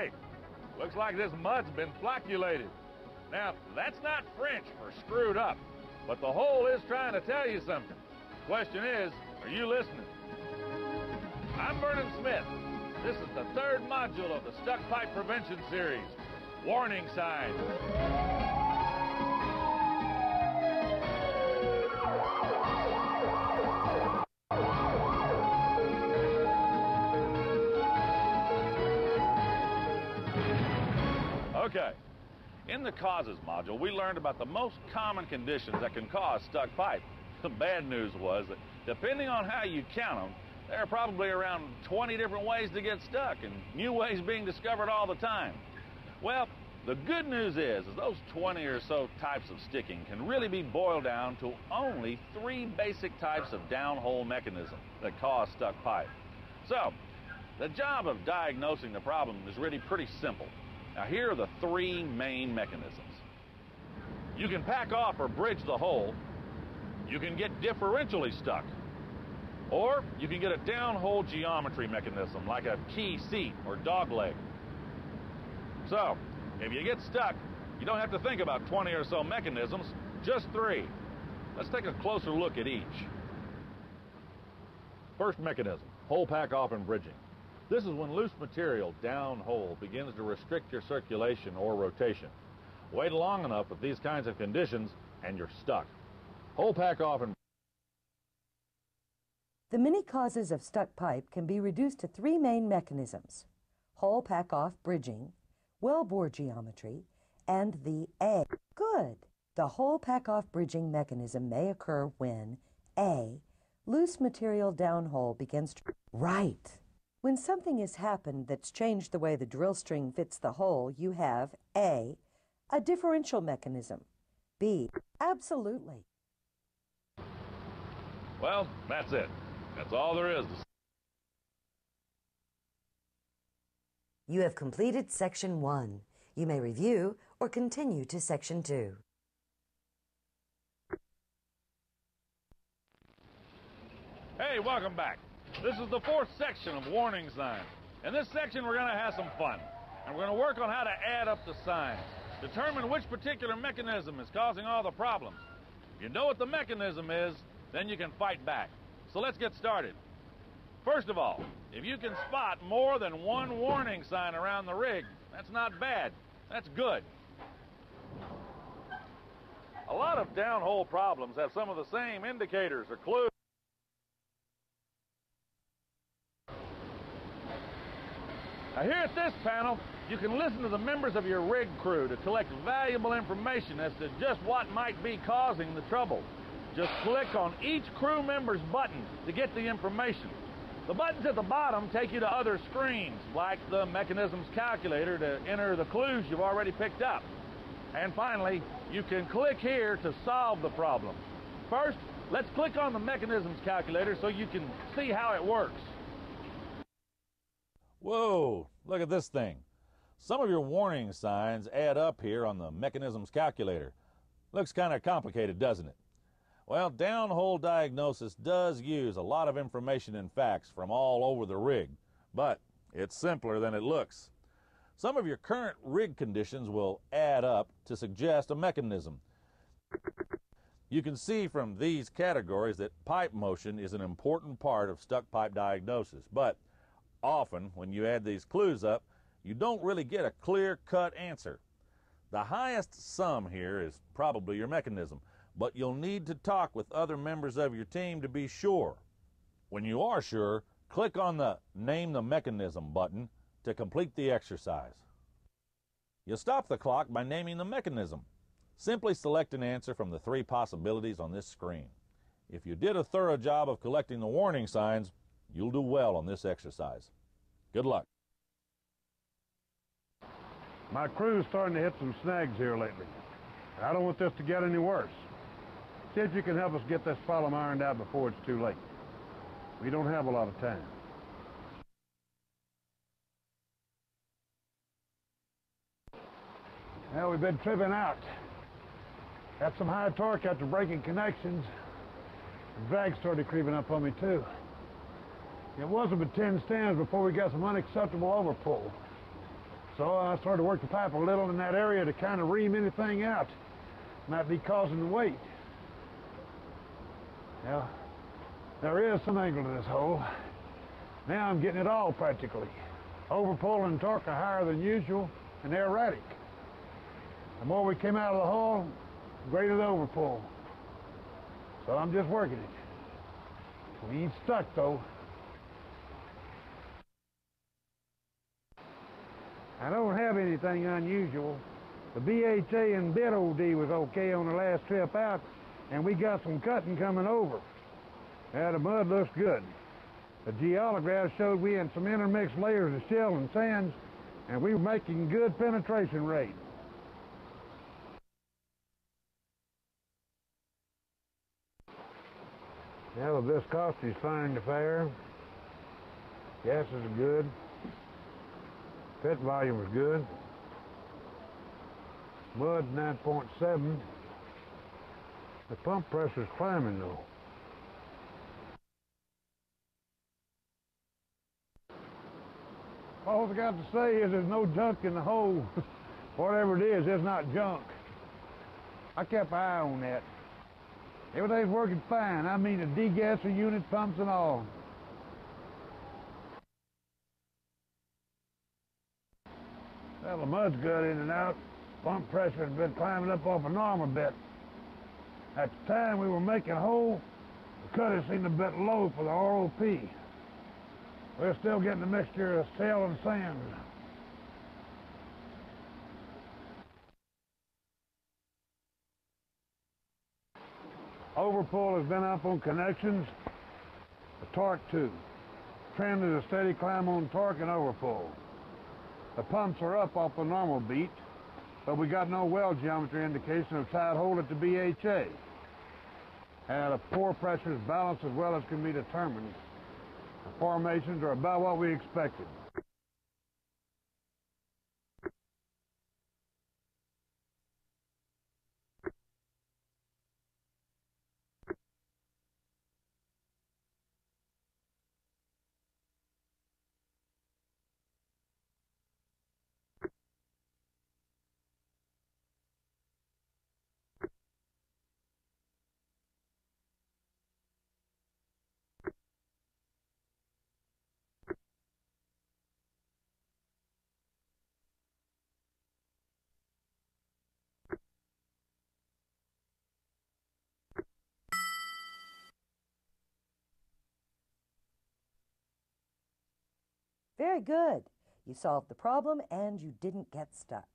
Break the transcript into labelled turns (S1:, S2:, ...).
S1: Hey, looks like this mud's been flocculated. Now, that's not French for screwed up, but the hole is trying to tell you something. Question is, are you listening? I'm Vernon Smith. This is the third module of the Stuck Pipe Prevention Series. Warning signs. Okay. In the causes module, we learned about the most common conditions that can cause stuck pipe. The bad news was that depending on how you count them, there are probably around 20 different ways to get stuck and new ways being discovered all the time. Well, the good news is, is those 20 or so types of sticking can really be boiled down to only three basic types of downhole mechanism that cause stuck pipe. So, the job of diagnosing the problem is really pretty simple. Now, here are the three main mechanisms. You can pack off or bridge the hole. You can get differentially stuck. Or you can get a downhole geometry mechanism like a key seat or dog leg. So, if you get stuck, you don't have to think about 20 or so mechanisms, just three. Let's take a closer look at each. First mechanism, hole pack off and bridging. This is when loose material downhole begins to restrict your circulation or rotation. Wait long enough with these kinds of conditions and you're stuck. Hole pack off and
S2: The many causes of stuck pipe can be reduced to three main mechanisms hole pack off bridging, wellbore geometry, and the A. Good. The hole pack off bridging mechanism may occur when A. Loose material downhole begins to. Right. When something has happened that's changed the way the drill string fits the hole, you have A. A differential mechanism. B. Absolutely.
S1: Well, that's it. That's all there is.
S2: You have completed Section 1. You may review or continue to Section 2.
S1: Hey, welcome back. This is the fourth section of warning signs. In this section, we're going to have some fun. And we're going to work on how to add up the signs, determine which particular mechanism is causing all the problems. If you know what the mechanism is, then you can fight back. So let's get started. First of all, if you can spot more than one warning sign around the rig, that's not bad. That's good. A lot of downhole problems have some of the same indicators or clues. Now here at this panel, you can listen to the members of your rig crew to collect valuable information as to just what might be causing the trouble. Just click on each crew member's button to get the information. The buttons at the bottom take you to other screens, like the mechanisms calculator to enter the clues you've already picked up. And finally, you can click here to solve the problem. First, let's click on the mechanisms calculator so you can see how it works. Whoa, look at this thing. Some of your warning signs add up here on the mechanisms calculator. Looks kind of complicated, doesn't it? Well, downhole diagnosis does use a lot of information and facts from all over the rig, but it's simpler than it looks. Some of your current rig conditions will add up to suggest a mechanism. You can see from these categories that pipe motion is an important part of stuck pipe diagnosis, but often when you add these clues up, you don't really get a clear cut answer. The highest sum here is probably your mechanism, but you'll need to talk with other members of your team to be sure. When you are sure, click on the Name the Mechanism button to complete the exercise. You stop the clock by naming the mechanism. Simply select an answer from the three possibilities on this screen. If you did a thorough job of collecting the warning signs, you'll do well on this exercise. Good luck.
S3: My crew's starting to hit some snags here lately. I don't want this to get any worse. See if you can help us get this problem ironed out before it's too late. We don't have a lot of time. Well, we've been tripping out. Had some high torque after breaking connections. The drag started creeping up on me, too. It wasn't but 10 stands before we got some unacceptable overpull. So I started to work the pipe a little in that area to kind of ream anything out. Might be causing the weight. Now, there is some angle to this hole. Now I'm getting it all practically. Overpull and torque are higher than usual, and erratic. The more we came out of the hole, the greater the overpull. So I'm just working it. We ain't stuck though. I don't have anything unusual. The BHA and bit OD was okay on the last trip out, and we got some cutting coming over. Yeah, the mud looks good. The geolograph showed we had some intermixed layers of shell and sands, and we were making good penetration rate. Now the viscosity's fine to fair. Gases are good. Pit volume is good. Mud 9.7. The pump pressure's climbing though. All I've got to say is there's no junk in the hole. Whatever it is, it's not junk. I kept an eye on that. Everything's working fine. I mean the degasser unit, pumps and all. Well, the mud's good in and out. Pump pressure has been climbing up off a normal bit. At the time we were making hole, the cutter seemed a bit low for the ROP. We're still getting a mixture of shell and sand. Overpull has been up on connections, the torque too. Trend is a steady climb on torque and overpull. The pumps are up off the normal beat, but we got no well geometry indication of tight hole at the BHA. And the pore pressure is balanced as well as can be determined. The formations are about what we expected.
S2: Very good. You solved the problem and you didn't get stuck.